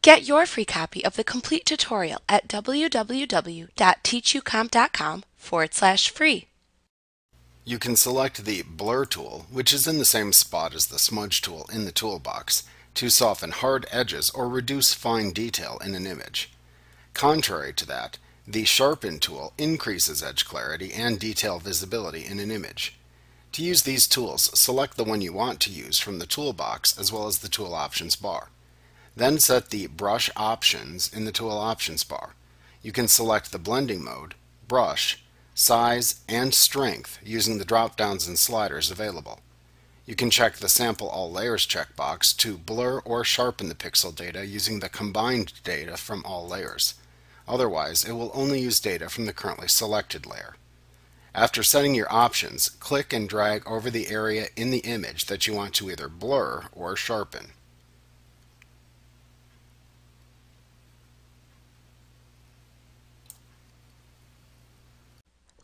Get your free copy of the complete tutorial at www.teachucomp.com forward slash free. You can select the Blur tool, which is in the same spot as the Smudge tool in the toolbox, to soften hard edges or reduce fine detail in an image. Contrary to that, the Sharpen tool increases edge clarity and detail visibility in an image. To use these tools, select the one you want to use from the toolbox as well as the tool options bar. Then set the brush options in the tool options bar. You can select the blending mode, brush, size, and strength using the drop-downs and sliders available. You can check the Sample All Layers checkbox to blur or sharpen the pixel data using the combined data from all layers. Otherwise, it will only use data from the currently selected layer. After setting your options, click and drag over the area in the image that you want to either blur or sharpen.